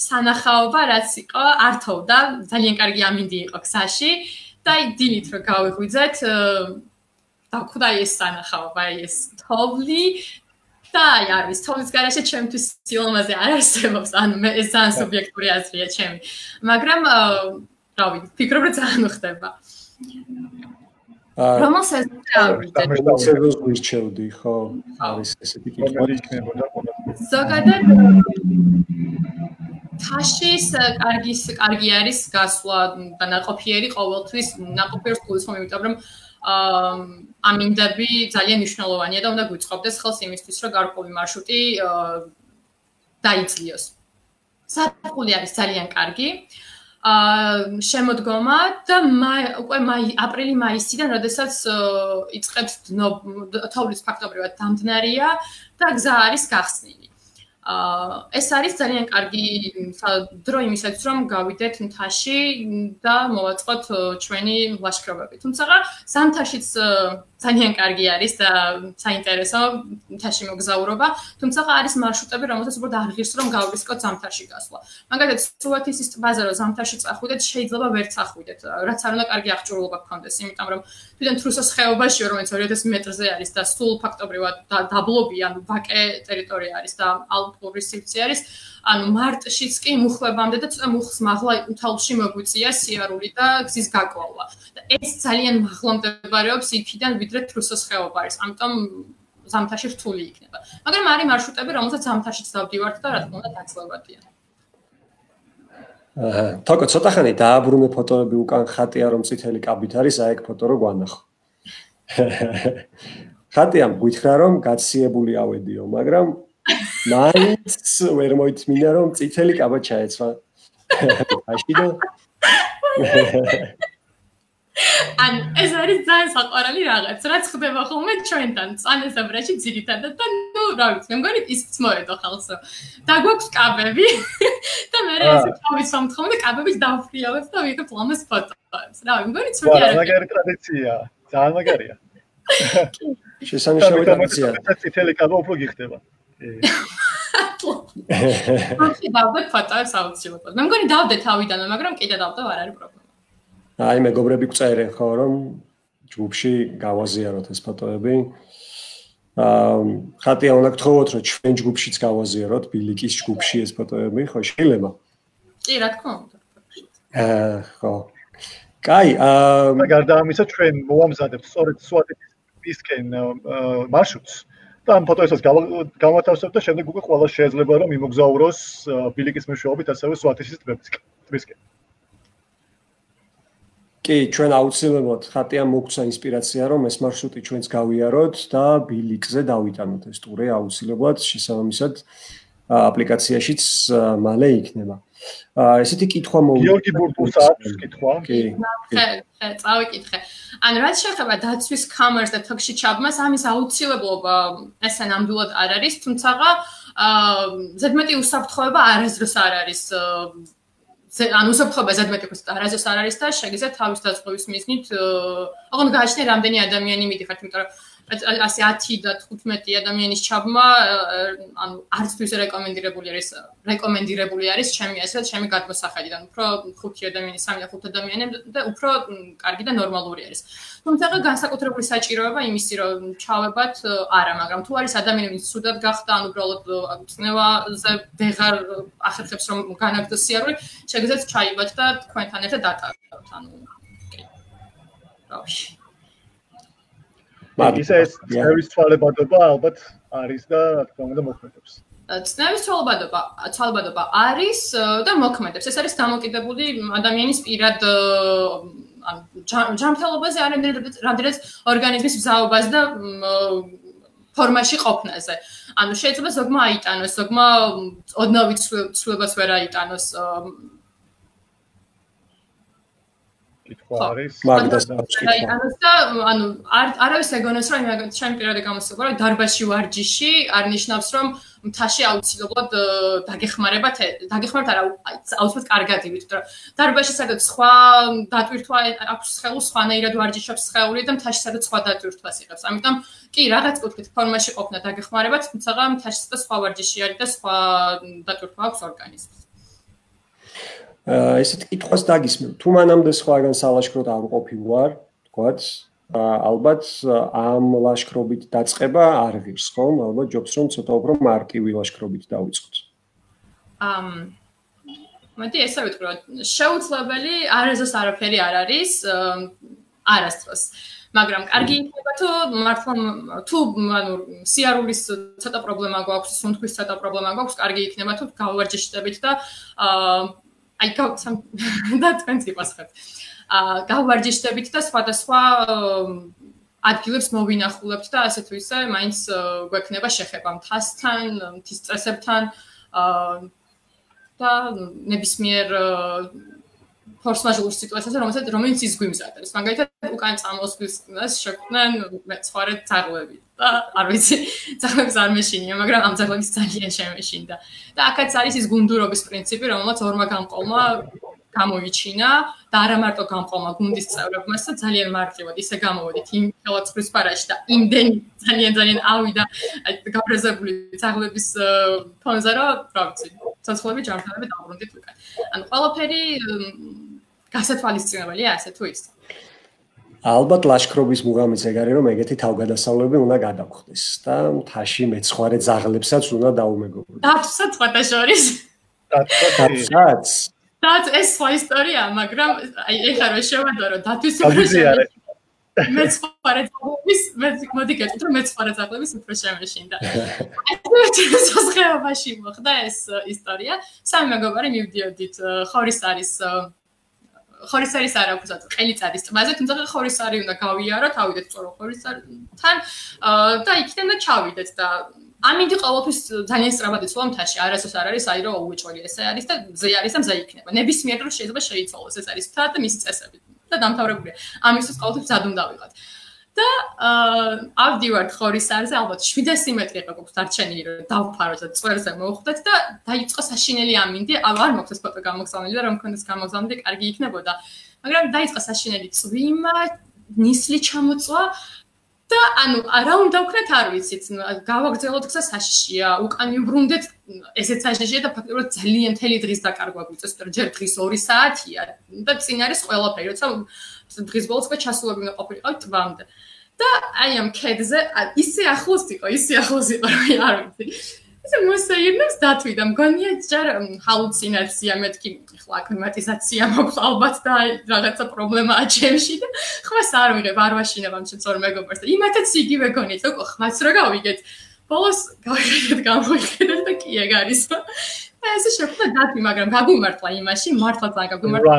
სანახაობა რაც იყო ართოვდა ძალიან კარგი ამინდი იყო ქსაში და დილით რო გავიღვიძეთ და ხუდა ეს სანახაობა ეს თოვლი და აი არის თოლის garaშე ჩემთვის სილამაზე არ არსებობს ანუ მე ეს ძალიან სუბიექტური აზრია ჩემი მაგრამ რა ვიცი, ფიქრობ რა ძალიან ხდება. რომელსაც დავიდე? სერიოზ ვირჩევდი, ხო? არის ესეთი კითხვა იქნებოდა ყველა. ზოგადად თაშის კარგის კარგი არის გასვლა და ნაყოფიერი ყოველთვის ნაყოფიერს გულისხმობ, იმიტომ რომ ამინდები ძალიან მნიშვნელოვანია და უნდა გვიწყობდეს ხელს იმისთვის, რომ გარკვეული მარშრუტი დაიძლიოს. საფული არის ძალიან კარგი. აა შემოდგომა და უკვე მაი აპრილი-მაისიდან, როდესაც იწყებს თოვლის ფაქტობრივად დამდნარია და გზა არის გახსნილი. აა ეს არის ძალიან კარგი დრო იმისათვის რომ გავიდეთ მთაში და მოვაწყოთ ჩვენი ლაშქრობები. თუმცა სამთაშიც ძალიან კარგი არის და საინტერესო მთაში მოგზაურობა, თუმცა არის მარშრუტები, რომელსაც უბრალოდ არ ღირს რომ გავრისკოთ ზამთარში გასვლა. მაგალითად, სუათისის ტბაზე რომ ზამთარში წახვიდეთ, შეიძლება ვერ წახვიდეთ, რაც არ უნდა კარგი აღჭურვილობა გქონდეს, იმიტომ რომ თვითონ თრუსოს ხეობაში, რომელიც 2000 მეტრზე არის და სულ ფაქტობრივად დაბლობი, ანუ ვაკე ტერიტორია არის და ალპური სივრცე არის, ანუ მარტშიც კი მუხლებამდე და ცოტა მუხს მაღლა უთავში მოგვიწია სიარული და გზის გაკვალვა. და ეს ძალიან მაღლა მდებარეობს იქიდან ვიდრე თრუსოს ხეობა არის. ამიტომ ზამთარში რთული იქნება. მაგრამ არის მარშრუტები, რომელსაც ზამთარშიც დავდივართ და რა თქმა უნდა დაცლებადია. აა, თქო ცოტა ხანი დააბრუნე ფოტოები უკან ხატია რომ წითელი კაბით არის, აი ეგ ფოტო რო გვანახო. ხატიამ გითხრა რომ გაციებული ავედიო, მაგრამ მაინც ვერ მოიწმინა რომ წითელი კაბა ჩაეცვა. აშიდო. ან ეს არის ძალიან საყვარელი რაღაც, რაც ხდება ხოლმე ჩვენთან, წანესაბრაში ძირითადად და ნუ რა ვიცი, მე მგონი ისიც მოედო ხალხს. და გვაქვს კაბები და მე ეს თავის სამთხოვნ და კაბებით დავფრიალებ და ვიღებ ლამას ფოტოებს. რა მე მგონი ცუდი არის. მაგარი ტრადიცია, ძალიან მაგარია. შესანიშნავი ტრადიცია. წითელი კაბა უფრო გიხდება. ახლა დავდე ფოტოებს აუცილებლად. მე მგონი დავდე თავიდანვე, მაგრამ კიდე დავდე არ არის პრობლემა. აი მეგობრები გწერენ ხო რომ ჯგუფში გავაზიაროთ ეს ფოტოები. აა ხატია უნდა გთხოვოთ რომ ჩვენ ჯგუფშიც გავაზიაროთ ბილიკის ჯგუფში ეს ფოტოები, ხო შეიძლება? კი, რა თქმა უნდა. აა ხო. კაი, აა გარდა ამისა ჩვენ მოამზადებთ სწორედ სუატის პისკენ მარშრუტს. და ამ ფოტოებსაც გავათავსებ და შემდეგ უკვე ყველა შეიძლება რომ იმოგზაუროს ბილიკის მეშვეობით ასევე სუათისის ტბისკენ. კი, ჩვენ აუცილებლად ხატია მოგცა ინსპირაცია რომ ეს მარშრუტი ჩვენც გავიაროთ და ბილიკზე დავიტანოთ ეს ტური აუცილებლად შესაბამისად აპლიკაციაშიც მალე იქნება. აა ესეთი კითხვა მოვიდა. გიორგი ბურბულს აქვს კითხვა? კი. ხე, ხე, წავიკითხე. ან რაც შეეხება დაცვის კამერას და თოქში ჩაბმას, ამის აუცილებლობა ეს ნამდვილად არ არის, თუმცა აა ზედმეტი უსაფრთხოება არასდროს არ არის ან უსაფრთხოება ზედმეტი უსაფრთხოება არასდროს არ არის და შეგიძლიათ თავის დაწყობის მიზნით ოღონდ გააჩნია რამდენი ადამიანი მიდიხართ, იმიტომ რომ ასე 10 და 15 ადამიანის ჩაბმა ანუ არც თუ ისე რეკომენდირებული არის რეკომენდირებული არის ჩემი ასე ჩემი გადმოსახედიდან. უფრო 5 ადამიანი 3 და 5 ადამიანი და უფრო კარგი და ნორმალური არის. თუმცა განსაკუთრებული საჭიროება იმისი რომ ჩავებათ არა მაგრამ თუ არის ადამიანი ვინც სუდად გახდა ანუ უბრალოდ წნევაზე ვეღარ ახერხებს რომ განაგდოს სიარული შეგიძლიათ ჩაიბათ და თქვენთან ერთად დატაროთ ანუ მაგრამ ისე ეს ცნების თვალებადობა ალბათ არის და რა თქმა უნდა მოქმედებს. ცნების თვალებადობა, თვალებადობა არის და მოქმედებს. ეს არის დამოკიდებული ადამიანის პირად ან ჯანმრთელობაზე, არ რამდენად ორგანიზმის მზაობაზე და ფორმაში ყოფნაზე. ანუ შეიძლება ზოგმა აიტანოს, ზოგმა ოდნავი ცვლილებას ვერ აიტანოს კითხვა არის მაგდას კითხვა ამას და ანუ არ არავის ეგონოს რომ იმაგ ჩემი პირადი გამოსება რომ დარბაში ვარჯიში არ ნიშნავს რომ მთაში აუცილებლად დაგეხმარებათ დაგეხმარებათ არა აუცილებლად კარგად ივით რომ დარბაში სადაც სხვა დატვირთვა აქვს ხეულ სხვანაირად ვარჯიშობს ხეული და მთაში სადაც სხვა დატვირთვას იღებს. ამიტომ კი რაღაც კუთხით ფორმაში ყოფნა დაგეხმარებათ თუმცა მთაში სადაც სხვა ვარჯიში არის და სხვა დატვირთვა აქვს ორგანიზმს ესეთ კითხვას დაგისმევ. თუ მანამდე სხვაგან სალაშქროდ არ ყოფი ვარ, თქვათ, ალბათ ამ ლაშქრობით დაწყება არ ღირს, ხომ? ალბათ ჯობს რომ ცოტა უფრო მარტივი ლაშქრობით დავიწყოთ. ამ მოდი ესე ვიტყვი, შეუძლებელი არასდროს არაფერი არ არის არასდროს. მაგრამ კარგი იქნება თუ მართლა თუ ანუ სიარულის ცოტა პრობლემა გვაქვს, სუნთქვის ცოტა პრობლემა გვაქვს, კარგი იქნება თუ გავარჯიშდებით და აა აი გავცამ და თქვენს იპასხეთ. აა გავვარჯიშდებით და სხვადასხვა ადგილებს მოვინახულებთ და ასე თუ ისე მაინც გვექნება შეხება მთასთან, მთის წესებთან აა და ნებისმიერ ფორსმაჟორულ სიტუაციაზე რომელსაც რომელიც ის გვიმზადებს. მაგალითად უკან წამოსვლის შექმნან მეცხვარე ძაღლები და არ ვიცი, ძაღლებს არ მეშინია, მაგრამ ამ ძაღლებს ძალიან შემეშინდა. და აქაც არის ის გუნდურობის პრინციპი, რომელსაც ორმა გამყოლმა გამოიჩინა და არა მარტო გამყოლმა გუნდის წევრებმა, და ძალიან მარტივად ისე გამოვედით იმ ხელაცრის პარაში და იმდენ ძალიან ძალიან ავიდა გაბრაზებული ძაღლების ფონზე, რომ რა ვიცი, ცოცხლები ჯანმრთელები დაბრუნდით უკან. ანუ ყველაფერი გასათვალისწინებელია ასე თუ ისე. ალბათ ლაშქრობის მუღამის ეგარი რომ ეგეთი თავგადასავლები უნდა გადაგხდეს და მთაში მეცხვარე ძაღლებსაც უნდა დაუმეგობროს. დაცვა თქვა შორის. დაცვაც. დაც ეს სხვა ისტორია, მაგრამ აი ეხლა რომ შევადარო დათვის უფრო მეცხვარე ძაღლების მოდი გეტყვით რომ მეცხვარე ძაღლების უფრო შემეშინდა. ეს მოსხეობაში მოხდა ეს ისტორია. სამი მეგობარი მივდიოდით ხორის არის ხორისარის არ აქვს აწ ყელიწადის ტბაზე თუმცა ხორისარი უნდა გავიარო თავიდეთ სწორო ხორისართან და იქიდან და ჩავიდეთ და ამინდი ყოველთვის ძალიან სწრაფად იცვალა მთაში არასოს არ არის აი რომ უეჭველი ესე არის და ზე არის და ზე იქნება. ნებისმიერ დრო შეიძლება შეიცვალოს ეს არის თა და მისი წესები და დამთავრებულია. ამისთვის ყოველთვის ზად უნდა ვიყოთ და ავდივართ ხორისარზე ალბათ 700 მეტრი ყავს დარჩენილი რომ დავფაროთ და წვერზე მოვხვდეთ და დაიწყო საშინელი ამინდი. არ მოხდეს ფოტო გამოგზავნილი და რომ მქონდეს გამოგზავნილი კარგი იქნებოდა. მაგრამ დაიწყო საშინელი წვიმა ნისლი ჩამოწვა და ანუ არა უნდა ვქნათ არ ვიცით გავაგზავნოთ ხსა საშიშია უკან ვიბრუნდეთ ესეც საშიშია და ფაქტობრივად ძალიან თელი დღის დაკარგვა გვიწევს რომ ჯერ დღის 2 საათია და წინ არის ყველაფერი როცა დღის ბოლოს უკვე ჩასულები უნდა ყოფილიყო ტბამდე. და აი ამ ქედზე ისე ახლოს იყო, ისე ახლოს იყო, რომ არ ვიცი. ესე მოსაირნებს დათვიდა, მგონია ჯერ ჰალუცინაცია მეთქი, ხლა აკლიმატიზაცია მოხდა ალბათ და რაღაცა პრობლემაა ჩემში და ხვას არ ვიღებ, არ ვაშინებ ამ შეწორ მეგობრს და იმათაც იგივე გონით, ოქო ხმაც რა გავიგეთ. ბოლოს გავიგეთ, გამოიხედეთ და კი ეგ არის. და ესე შეხვდა დათვი, მაგრამ გაგუმარტლა იმაში, მართლა ძალიან გაგუმარტლა.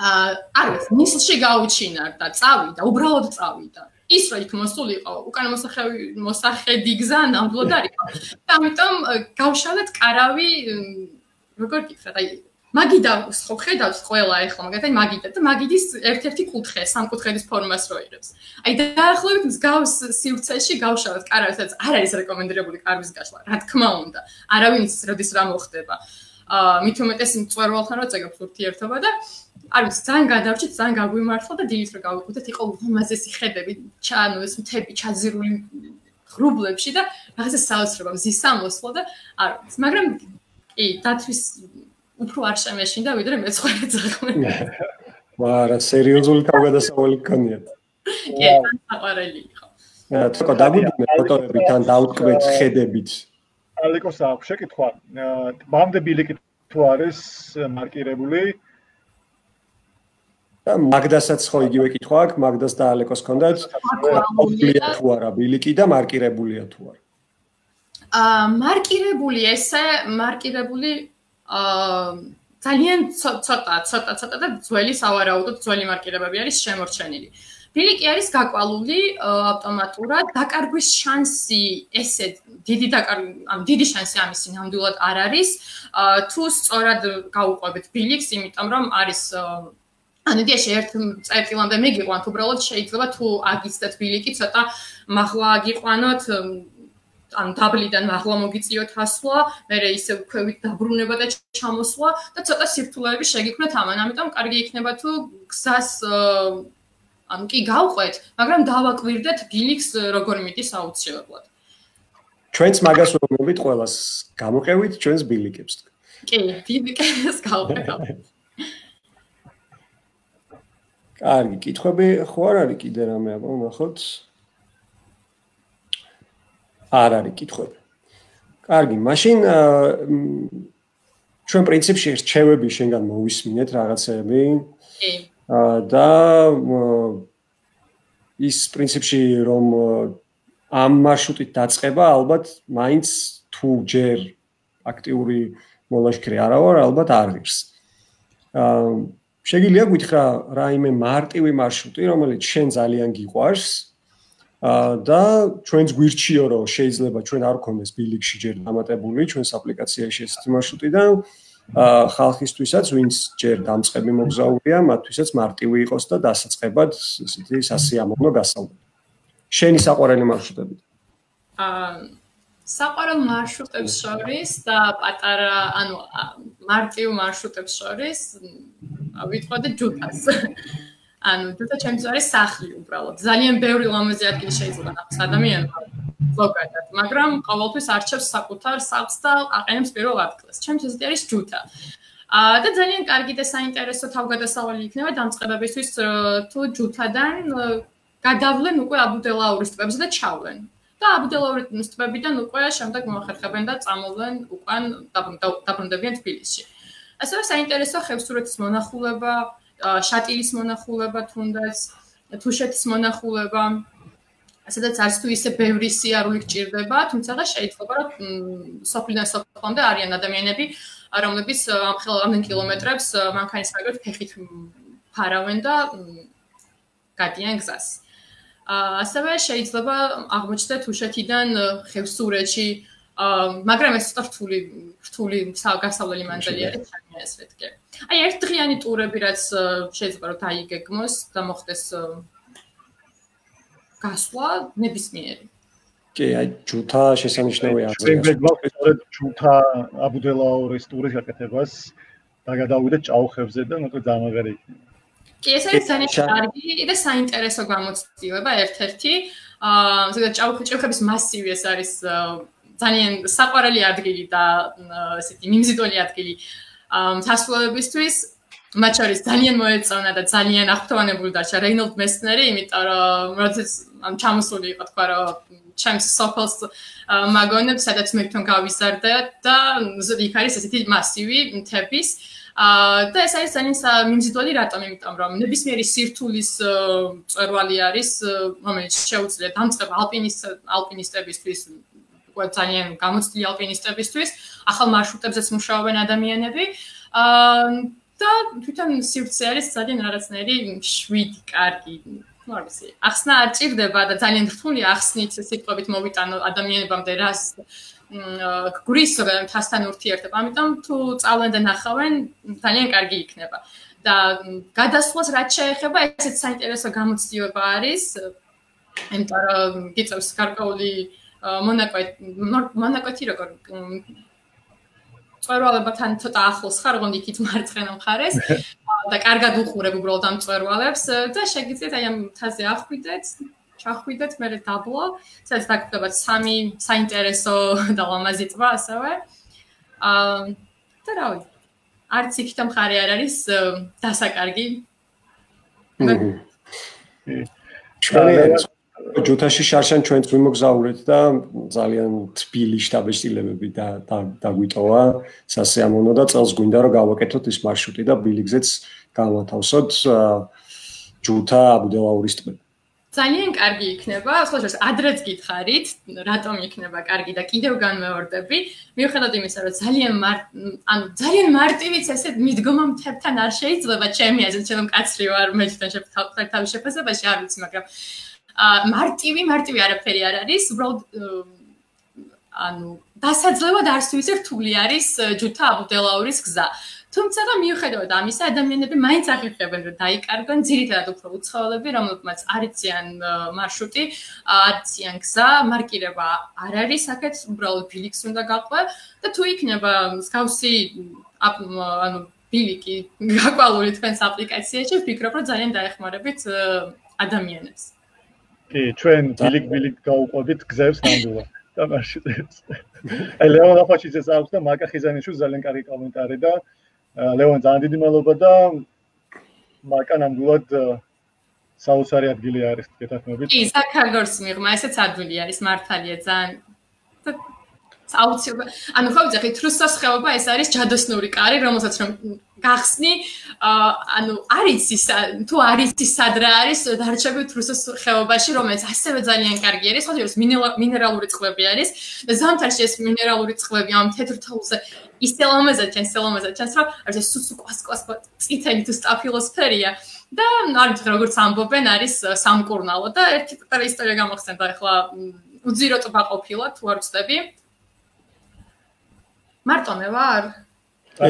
არ ვიცი, ნისლში გაუჩინა და წავიდა, უბრალოდ წავიდა. ის რა იქ მოსულიყო, უკან მოსახევი მოსახედი გზა ნამდვილად არისო. და ამიტომ გავშალეთ კარავი როგორ გითხრათ, აი მაგიდა ხო ხედავს ყველა ეხლა მაგათი მაგიდა და მაგიდის ერთ-ერთი კუთხე, სამკუთხედის ფორმას რო იღებს. აი დაახლოებით მსგავს სივრცეში გავშალეთ კარავი, სადაც არ არის რეკომენდებული კარვის გაშლა, რა თქმა უნდა. არავინ იცის როდის რა მოხდება. აა მით უმეტეს მწვერვალთან რო წეგებს ურთიერთობა და არ ვიცი, ძალიან გადავრჩით, ძალიან გაგვიმართლა და დილით რო გავიკვეთეთ, იყო უმაზესი ხედები, ჩანო ეს მთები ჩაძირული ღრუბლებში და რაღაცა საოცრება მზის სამოსლო და არ ვიცი, მაგრამ კი, დათვის უფრო არ შემეშინდა, ვიდრე მეცხვარე ძაღლი. მარა სერიოზული თავგადასავალი გქონიათ. კი, საყვარელი იყო. თქო, დაგვიდუმე ფოტოებით ან დაუტკბეთ ხედებით. ალეკოს აქვს შეკითხვა. ბამდე ბილიკი თუ არის მარკირებული, და მაგდასაც ხო იგივე კითხვა აქვს, მაგდას და ალეკოს კონდაც ოფლია თუ არა, ბილიკი და მარკირებულია თუ არა. აა მარკირებული ესე, მარკირებული აა ძალიან ცოტა, ცოტა, ცოტა და ძველი სავარაუდოდ ძველი მარკირებები არის შემორჩენილი. ბილიკი არის გაკვალული ავტომატურად, დაკარგვის შანსი ესე დიდი დაკარგი, ამ დიდი შანსი ამისი ნამდვილად არ არის. თუ სწორად გაუყვებით ბილიკს, იმიტომ რომ არის ანუ დიახ, ერთ წერტილამდე მეგიყვანთ, უბრალოდ შეიძლება თუ აგიცდეთ ბილიკი, ცოტა მაღლა აგიყვანოთ, ან დაბლიდან მაღლა მოგიწიოთ ასვლა, მერე ისე ქვევით დაბრუნება და ჩამოსვლა და ცოტა სირთულეები შეგიქმნათ ამან. ამიტომ კარგი იქნება თუ გზას ანუ კი გავყვეთ, მაგრამ დავაკვირდეთ ბილიქს როგორი მიდის აუცილებლად. ჩვენც მაგას ვუმობით ყოველას გამოყევით ჩვენს ბილიკებს. კი, ბილიკებს გავყვეთ. კარგი, კითხები ხო არ არის კიდე რამე აბა, ნახოთ. არ არის კითხები. კარგი, მაშინ ჩვენ პრინციპში რჩევები შენგან მოვისმინეთ რაღაცები. კი. და ის პრინციპში რომ ამ მარშრუტით დაწყება ალბათ მაინც თუ ჯერ აქტიური მოლაშქრე არა ვარ, ალბათ არ ვირს. აა შეგიძლია გითხრა რაიმე მარტივი მარშრუტი, რომელიც შენ ძალიან გიყვარს და ჩვენს გვირჩიო რომ შეიძლება ჩვენ არ გქონდეს ბილიქში ჯერ დამატებული ჩვენს აპლიკაციაში ეს მარშრუტი და ხალხისთვისაც ვინც ჯერ დამწყები მოგზაურია, მათთვისაც მარტივი იყოს და დასაწყებად ისეთი სასიამოვნო გასავლელი. შენი საყვარელი მარშრუტები? აა საყვარელ მარშრუტებს შორის და პატარა, ანუ მარტივ მარშრუტებს შორის ვიტყოდე ჯუტას. ანუ ჯუტა ჩემს არის სახლი უბრალოდ. ძალიან ბევრი ლამაზი ადგილი შეიძლება ნახოს ადამიანმა. ზოგადად, მაგრამ ყოველთვის არჩევს საკუთარ სახლს და აყენებს პირველ ადგილს. ჩემს ეს არის ჯუტა. აა და ძალიან კარგი და საინტერესო თავგადასავალი იქნება დამწყებებისთვის თუ ჯუთადან გადავლენ უკვე აბუდელაურის ტბებზე და ჩავლენ. და აბუდელაურის ტბებიდან უკვე შემდეგ მოახერხებენ და წამოვლენ უკან დაბრუნდებიან თბილისში. ასევე საინტერესო ხევსურეთის მონახულება, შატილის მონახულება თუნდაც, თუშეთის მონახულება. სადაც არც თუ ისე ბევრი სიარული გჭირდება, თუმცა შეიძლება რომ სოფლიდან სოფლამდე არიან ადამიანები, რომლებიც ამ ხელამდენ კილომეტრებს მანქანის მაგალითად ფეხით ფარავენ და გადიან გზას. ასევე შეიძლება აღმოჩნდეთ თუშეთიდან ხევსურეთში მაგრამ ეს რთული რთული გასავლელი მანძილი არის ძალიან ეს ვეთქე. აი ერთ დღიანი ტურები რაც შეიძლება რომ დაიგეგმოს და მოხდეს გასვლა ნებისმიერი. კი, აი ჯუთა შესანიშნავია. შეგეგმავთ სწორედ ჯუთა აბუდელაურის ტურის გაკეთებას და გადავიდეთ ჭაუხებზე და ნუ დამაღარი იქნება. კი, ეს არის ძალიან კარგი და საინტერესო გამოცდილება ერთ-ერთი. აა, ზოგადად ჭაუხების მასივი ეს არის ძალიან საყვარელი ადგილი და ესეთი მიმზიდველი ადგილი მთასწორებისთვის მათ შორის ძალიან მოეწონა და ძალიან აღფრთოვანებული დარჩა რეინოლდ მესნერი, იმიტომ რომ როდესაც ამ ჩამოსული იყო თქვა რომ ჩემს სოფელს მაგონებს სადაც მე თვითონ გავიზარდა და იქ არის ესეთი მასივი მთების. და ეს არის ძალიან მიმზიდველი რატომ? იმიტომ რომ ნებისმიერი სირთულის წერვალი არის რომელიც შეუძლია დამწყებ ალპინის ალპინისტებისთვის უკვე ძალიან გამოცდილი ალპინისტებისთვის, ახალ მარშრუტებზეც მუშაობენ ადამიანები. აა და თვითონ სივრცე არის ძალიან რაღაცნაირი შვიდი, კარგი. ну, არ ვიცი. ახსნა არ ჭირდება და ძალიან რთული ახსნით სიტყვებით მოვიტანო ადამიანებამდე რას გრის თასთან ურთიერთობა. ამიტომ თუ წავლენ და ნახავენ, ძალიან კარგი იქნება. და გადასვლას რაც შეეხება, ესეც საინტერესო გამოცდილება არის. იმიტომ რომ გიწევს გარკვეული მონაკვეთი მონაკვეთი როგორ წვერვალებთან ცოტა ახლოს ხარ ოღონდ იქით მარცხენა მხარეს და კარგად უყურებ უბრალოდ ამ წვერვალებს და შეგიძლიათ აი ამ თაზე ახვიდეთ ჩახვიდეთ მე დაბლო სადაც დაგხვდება სამი საინტერესო და ლამაზი ტბა ასევე. აა და რა ვიცი არც იქით მხარე არ არის დასაკარგი. ჩვენ ჯუთაში შარშან ჩვენც ვიმოგზაურეთ და ძალიან თბილი შტაბეშტილებები და დაგვიტოვა სასიამოვნო და წელს გვინდა რომ გავაკეთოთ ის მარშრუტი და ბილიგზეც გავათავსოთ ჯუთა აბუდელაურის ტბები ძალიან კარგი იქნება, სხვა შორის ადრეც გითხარით, რატომ იქნება კარგი და კიდევ განმეორდები. მიუხედავად იმისა, რომ ძალიან ანუ ძალიან მარტივიც ესე მიდგომა მთებთან არ შეიძლება, ჩემი აზრით, ჩემ კაცრი ვარ, მე თვითონ შეფთავ თავის შეფასებაში არ ვიცი, მაგრამ მარტივი მარტივი არაფერი არ არის უბრალოდ ანუ დასაძლევად ისე რთული არის ჯუთა აბუდელაურის გზა თუმცა და მიუხედავად ამისა, ადამიანები მაინც აღიარებენ, რომ დაიკარგონ ძირითადად უფრო უცხოელები, რომლებმაც არიციან მარშრუტი, არიციან გზა, მარკირება არ არის, აქეთ უბრალოდ ფილიქს უნდა გაყვე და თუ იქნება მსგავსი ანუ ბილიკი გაყვალული თქვენს აპლიკაციაში, ვფიქრობ, რომ ძალიან დაეხმარებით ადამიანებს. კი, ჩვენ ბილიკ ბილიკ გავუყვებით გზებს ნამდვილად. თამაშიც. აი ლეონ აფაჩიძეს აქვს და მაკა ხიზანიშვილს ძალიან კარგი კომენტარი და ლეონ ძალიან დიდი მადლობა და მაკა ნამდვილად საოცარი ადგილი არის გეთანხმებით. კი, საქაგორს მიღმა, ესეც ადვილი არის მართალია ძალიან აუცილებლად. ანუ ხო ვიცი ხე თრუსოს ხეობა ეს არის ჯადოსნური კარი რომელსაც რომ გახსნი ანუ არის ის თუ არის ის სადრა არის დარჩები თრუსოს ხეობაში რომელიც ასევე ძალიან კარგი არის. ხო ის მინერალური წყლები არის. და ზამთარში ეს მინერალური წყლები ამ თეთრ თოვლზე ისელომეზე ჩენ სელომეზე ჩენს რომ არის სუსუ კვას კვას წითელი თუ სტაფილოსფერია. და არის როგორც ამბობენ არის სამკურნალო და ერთი პატარა ისტორია გამახსენდა ახლა უძირო ტბა ყოფილა თუ არ ვწდები მარტო მე ვარ?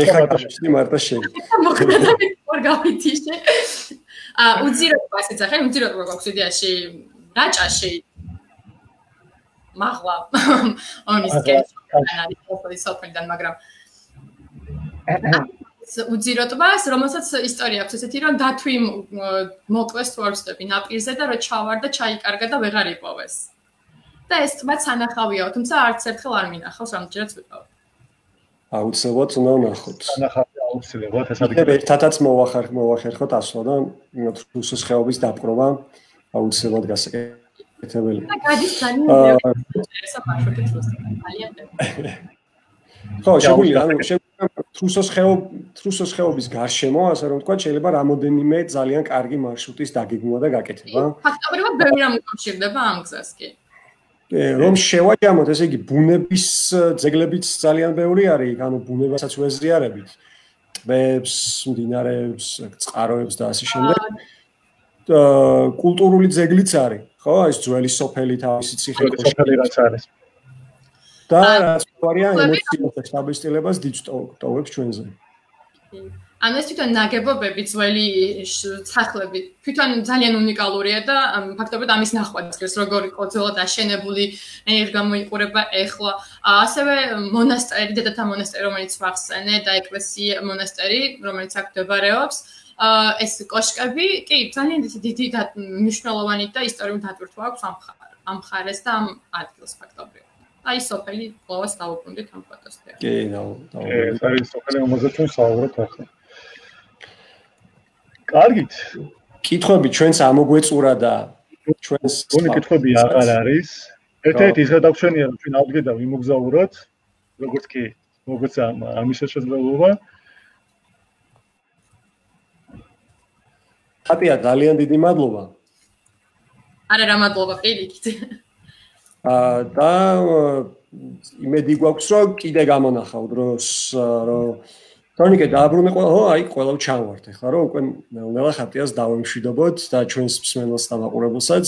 ეხა გაშლი მარტო შენ. მოკლედ ვარ გავითიშე. აა უძირო პასიც ახლა უძირო რო გაქვს იდეაში რაჭაში მაღლა ონის კეს ანალი ფოტოი სოფენდან მაგრამ უძიროტბას რომელსაც ისტორია აქვს ესეთი რომ დათვი მოკლეს თუ არ ვწდები ნაპირზე და რო ჩავარ და ჩაიკარგა და ვეღარ იპოვეს და ეს თმა სანახავია თუმცა არც ერთხელ არ მინახავს რამდენიც ვიყავ აუცილებლად უნდა ნახოთ. ნახავთ აუცილებლად ეს არის. ერთადაც მოვახარ მოვახერხოთ ასო და რუსოს ხეობის დაპყრობა აუცილებლად გასაკეთებელი. და გადის ძალიან საფაშოთი ძალიან. ხო, შეგვიძლია ანუ შეგვიძლია რუსოს ხეობ რუსოს ხეობის გარშემო, ასე რომ ვთქვა, შეიძლება რამოდენიმე ძალიან კარგი მარშრუტის დაგეგმვა და გაკეთება. ფაქტობრივად ბევრი რამ უკავშირდება ამ გზას კი. რომ შევაჯამოთ, ესე იგი ბუნების ძეგლებიც ძალიან ბევრი არის, ანუ ბუნებასაც ვეზრიარებით. ტბებს, მდინარეებს, წყაროებს და ასე შემდეგ. კულტურული ძეგლიც არის, ხო? ეს ძველი სოფელი თავისი ციხე კოშკი რაც არის. და რაც ვარია ემოციათა სტაბილიზებას დიჯიტალებს ჩვენზე. ან ეს თვითონ ნაგებობები ძველი სახლები თვითონ ძალიან უნიკალურია და ფაქტობრივად ამის ნახვაც გეს როგორი ყოძელა დაშენებული ერთ გამოიყურება ეხლა ასევე მონასტერი დედათა მონასტერი რომელიც ვახსენე და ეკლესია მონასტერი რომელიც აქ მდებარეობს ეს კოშკები კი ძალიან დიდი და მნიშვნელოვანი და ისტორიული დატვირთვა აქვს ამ ამ ხარეს და ამ ადგილს ფაქტობრივად აი სოფელი ყოველს დავუბრუნდით ამ ფოტოს. კი, და და ეს არის სოფელი, რომელზეც ჩვენ საუბრობთ ახლა. კარგით. კითხვები ჩვენს ამოგვეწურა და ჩვენს გონი კითხვები აღარ არის. ერთ-ერთი ის გადაგვჩენია რომ ჩვენ აუდგეთ და ვიმოგზაუროთ, როგორც კი როგორც ამის შესაძლებლობა. ხატია ძალიან დიდი მადლობა. არა რა მადლობა პირიქით. აა და იმედი გვაქვს რომ კიდე გამონახავ დროს რომ თორნიკე დააბრუნე ყველა, ო, აი, ყველა ჩავართ ახლა, რომ უკვე ნელა ხატიას დავემშვიდობოთ და ჩვენს მსმენელს და მაყურებელსაც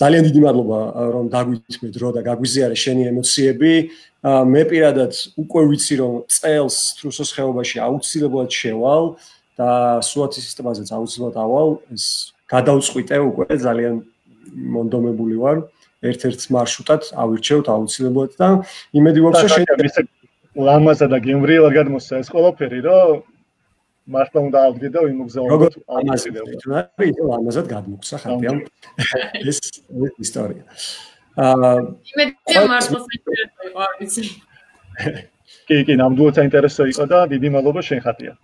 ძალიან დიდი მადლობა რომ დაგვიწმე დრო და გაგვიზიარე შენი ემოციები. მე პირადად უკვე ვიცი რომ წელს თრუსოს ხეობაში აუცილებლად შევალ და სუათის სისტემაზეც აუცილებლად ავალ. ეს გადავწყვიტე უკვე ძალიან მონდომებული ვარ. ერთ-ერთ მარშრუტად ავირჩევთ აუცილებლად და იმედი ვაქვს რომ შენ ლამაზა და გემრიელად გადმოსცა ეს ყველაფერი, რომ მართლა უნდა ავდგე და ვიმოგზაუროთ ამაზეა. ის ლამაზად გადმოგცა ხათი ამ ეს ისტორია. აა იმედია მართლა საინტერესო იყო არ ვიცი. კი, კი, ნამდვილად საინტერესო იყო და დიდი მადლობა შენ ხათია.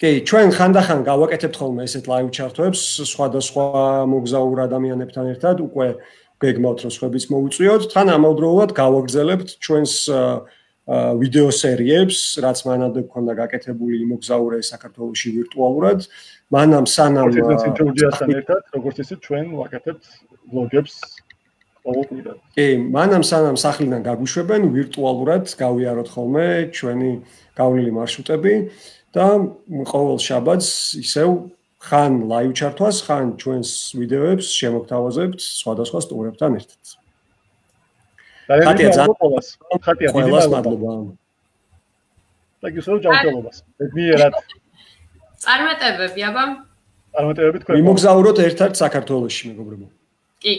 კი, ჩვენ ხანდახან გავაკეთებთ ხოლმე ესეთ ლაივ ჩარტებს სხვადასხვა მოგზაურ ადამიანებთან ერთად, უკვე გეგმავთ რომ სხვაებიც მოუწვიოთ, თან ამავდროულად გავაგრძელებთ ჩვენს აა ვიდეო სერიებს, რაც მანამდე გქონდა გაკეთებული იმოგზაურე საქართველოსი ვირტუალურად. მანამ სანამ ინტერვიუასთან ერთად, როგორც ისე ჩვენ ვაკეთებთ ვლოგებს ყოველდღიურად. კი, მანამ სანამ სახლიდან გაგვიშვებენ ვირტუალურად გავიაროთ ხოლმე ჩვენი გავლილი მარშრუტები და ყოველ შაბათს ისევ ხან ლაივ ჩართვას, ხან ჩვენს ვიდეოებს შემოგთავაზებთ სხვადასხვა სტუმრებთან ერთად. ხატია ძალიან ხატია დიდი მადლობა და გისურვებ ჯანმრთელობას. მიერად. წარმატებები, აბა. წარმატებები თქვენ. მიმოგზაუროთ ერთ-ერთ საქართველოში, მეგობრებო. კი.